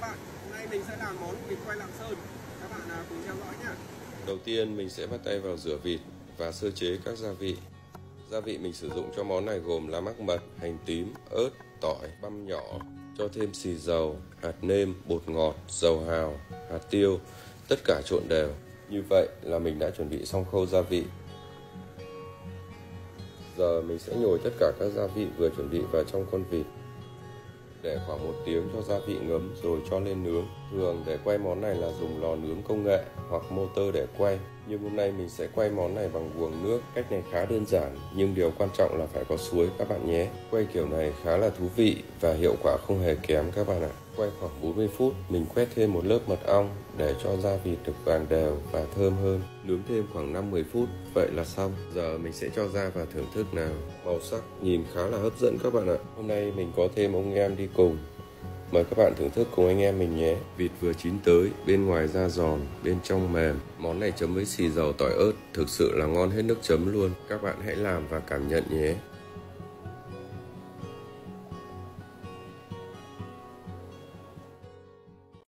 nay mình sẽ làm món vịt quay Lạng Sơn. Các bạn à, cùng theo dõi nhé. Đầu tiên mình sẽ bắt tay vào rửa vịt và sơ chế các gia vị. Gia vị mình sử dụng cho món này gồm lá mắc mật, hành tím, ớt, tỏi, băm nhỏ, cho thêm xì dầu, hạt nêm, bột ngọt, dầu hào, hạt tiêu, tất cả trộn đều. Như vậy là mình đã chuẩn bị xong khâu gia vị. Giờ mình sẽ nhồi tất cả các gia vị vừa chuẩn bị vào trong con vịt để khoảng một tiếng cho gia vị ngấm rồi cho lên nướng. Thường để quay món này là dùng lò nướng công nghệ hoặc motor để quay. Nhưng hôm nay mình sẽ quay món này bằng buồng nước. Cách này khá đơn giản, nhưng điều quan trọng là phải có suối các bạn nhé. Quay kiểu này khá là thú vị và hiệu quả không hề kém các bạn ạ. Quay khoảng 40 phút, mình quét thêm một lớp mật ong để cho da vịt được vàng đều và thơm hơn. Nướng thêm khoảng 5-10 phút, vậy là xong. Giờ mình sẽ cho ra và thưởng thức nào. Màu sắc nhìn khá là hấp dẫn các bạn ạ. Hôm nay mình có thêm ông em đi cùng. Mời các bạn thưởng thức cùng anh em mình nhé. Vịt vừa chín tới, bên ngoài da giòn, bên trong mềm. Món này chấm với xì dầu tỏi ớt, thực sự là ngon hết nước chấm luôn. Các bạn hãy làm và cảm nhận nhé.